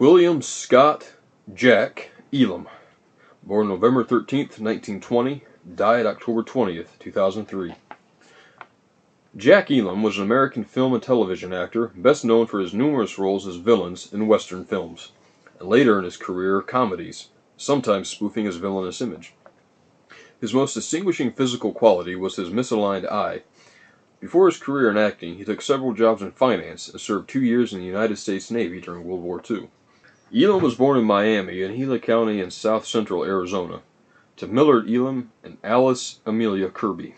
William Scott Jack Elam, born November 13th, 1920, died October 20th, 2003. Jack Elam was an American film and television actor, best known for his numerous roles as villains in Western films, and later in his career, comedies, sometimes spoofing his villainous image. His most distinguishing physical quality was his misaligned eye. Before his career in acting, he took several jobs in finance and served two years in the United States Navy during World War II. Elam was born in Miami in Gila County in south central Arizona to Millard Elam and Alice Amelia Kirby.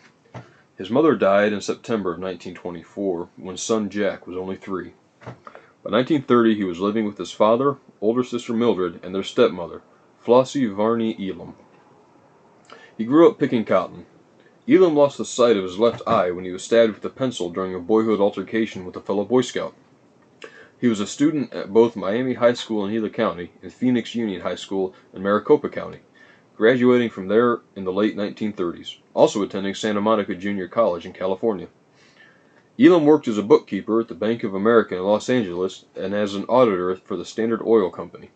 His mother died in September of 1924 when son Jack was only three. By 1930, he was living with his father, older sister Mildred, and their stepmother, Flossie Varney Elam. He grew up picking cotton. Elam lost the sight of his left eye when he was stabbed with a pencil during a boyhood altercation with a fellow Boy Scout. He was a student at both Miami High School in Gila County and Phoenix Union High School in Maricopa County graduating from there in the late 1930s, also attending Santa Monica Junior College in California. Elam worked as a bookkeeper at the Bank of America in Los Angeles and as an auditor for the Standard Oil Company.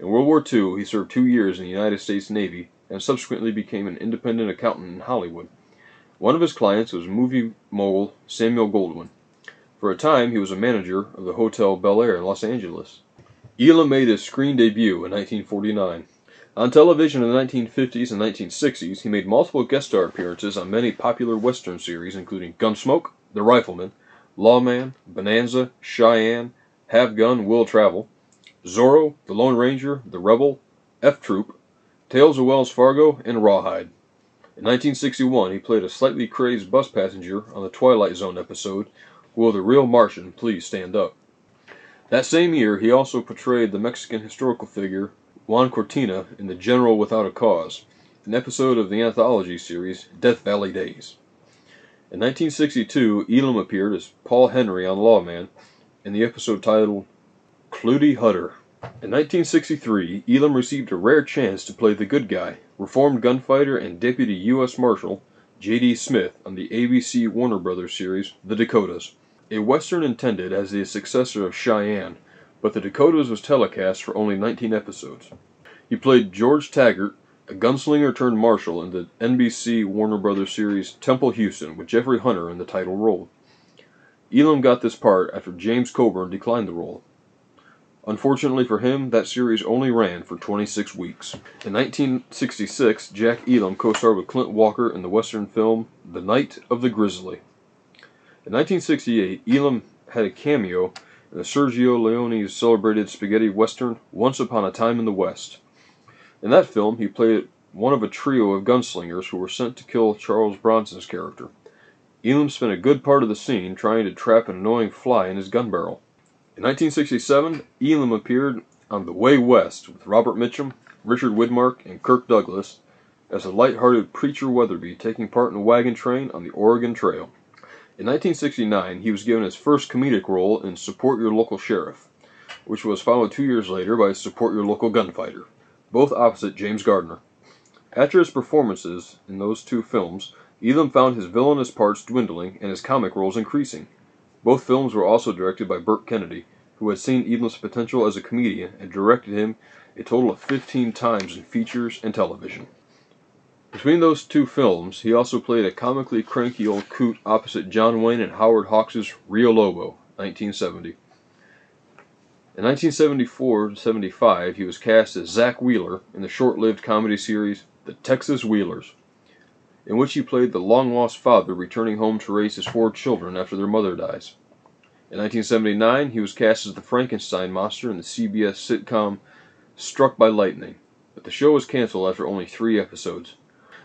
In World War II, he served two years in the United States Navy and subsequently became an independent accountant in Hollywood. One of his clients was movie mogul Samuel Goldwyn. For a time, he was a manager of the Hotel Bel Air in Los Angeles. Elam made his screen debut in 1949. On television in the 1950s and 1960s, he made multiple guest star appearances on many popular Western series, including Gunsmoke, The Rifleman, Lawman, Bonanza, Cheyenne, Have Gun, Will Travel, Zorro, The Lone Ranger, The Rebel, F Troop, Tales of Wells Fargo, and Rawhide. In 1961, he played a slightly crazed bus passenger on the Twilight Zone episode, Will the Real Martian Please Stand Up? That same year, he also portrayed the Mexican historical figure Juan Cortina in The General Without a Cause, an episode of the anthology series Death Valley Days. In 1962, Elam appeared as Paul Henry on Lawman in the episode titled Clootie Hutter. In 1963, Elam received a rare chance to play the good guy, reformed gunfighter and deputy U.S. Marshal J.D. Smith on the ABC Warner Brothers series The Dakotas, a western intended as the successor of Cheyenne, but The Dakotas was telecast for only 19 episodes. He played George Taggart, a gunslinger turned marshal in the NBC Warner Brothers series Temple Houston with Jeffrey Hunter in the title role. Elam got this part after James Coburn declined the role. Unfortunately for him, that series only ran for 26 weeks. In 1966, Jack Elam co starred with Clint Walker in the Western film The Night of the Grizzly. In 1968, Elam had a cameo in the Sergio Leone's celebrated spaghetti western Once Upon a Time in the West. In that film, he played one of a trio of gunslingers who were sent to kill Charles Bronson's character. Elam spent a good part of the scene trying to trap an annoying fly in his gun barrel. In 1967, Elam appeared on The Way West with Robert Mitchum, Richard Widmark, and Kirk Douglas as a light-hearted preacher Weatherby taking part in a wagon train on the Oregon Trail. In 1969, he was given his first comedic role in Support Your Local Sheriff, which was followed two years later by Support Your Local Gunfighter, both opposite James Gardner. After his performances in those two films, Elam found his villainous parts dwindling and his comic roles increasing. Both films were also directed by Burt Kennedy, who had seen Elam's potential as a comedian and directed him a total of 15 times in features and television. Between those two films, he also played a comically cranky old coot opposite John Wayne and Howard Hawks' Rio Lobo, 1970. In 1974-75, he was cast as Zack Wheeler in the short-lived comedy series The Texas Wheelers, in which he played the long-lost father returning home to raise his four children after their mother dies. In 1979, he was cast as the Frankenstein monster in the CBS sitcom Struck by Lightning, but the show was canceled after only three episodes.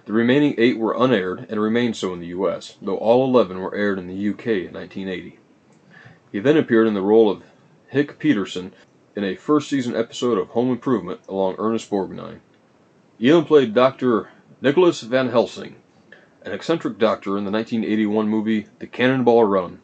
The remaining eight were unaired and remained so in the US, though all 11 were aired in the UK in 1980. He then appeared in the role of Hick Peterson in a first season episode of Home Improvement along Ernest Borgnine. Elam played Dr. Nicholas Van Helsing, an eccentric doctor in the 1981 movie The Cannonball Run.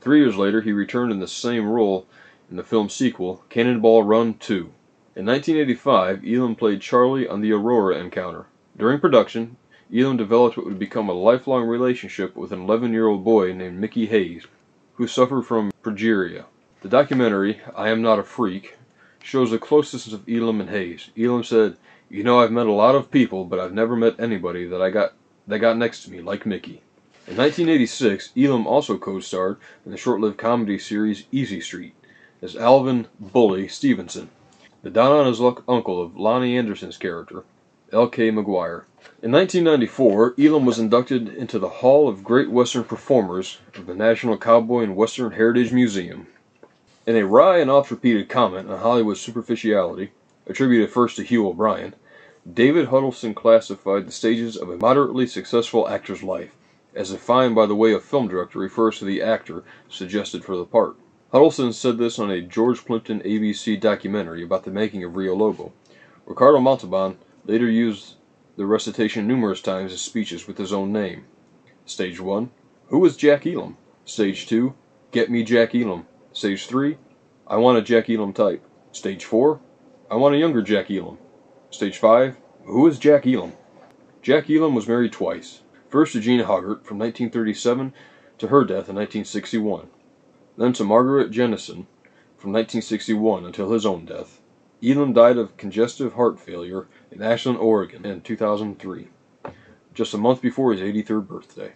Three years later, he returned in the same role in the film sequel, Cannonball Run 2. In 1985, Elam played Charlie on the Aurora encounter. During production, Elam developed what would become a lifelong relationship with an 11 year old boy named Mickey Hayes, who suffered from progeria. The documentary, I Am Not a Freak, shows the closeness of Elam and Hayes. Elam said, "You know, I've met a lot of people, but I've never met anybody that I got that got next to me like Mickey." In 1986, Elam also co-starred in the short-lived comedy series Easy Street as Alvin Bully Stevenson, the down-on-his-luck uncle of Loni Anderson's character, L.K. McGuire. In 1994, Elam was inducted into the Hall of Great Western Performers of the National Cowboy and Western Heritage Museum. In a wry and oft-repeated comment on Hollywood superficiality, attributed first to Hugh O'Brian, David Huddleston classified the stages of a moderately successful actor's life as defined by the way a film director refers to the actor suggested for the part. Huddleston said this on a George Plimpton ABC documentary about the making of Rio Lobo. Ricardo Montalban later used the recitation numerous times in speeches with his own name. Stage 1 Who is Jack Elam? Stage 2 Get me Jack Elam. Stage 3 I want a Jack Elam type. Stage 4 I want a younger Jack Elam. Stage 5 Who is Jack Elam? Jack Elam was married twice. First to Jean Hodgert from 1937 to her death in 1961, then to Margaret Jennison from 1961 until his own death. Elam died of congestive heart failure in Ashland, Oregon in 2003, just a month before his 83rd birthday.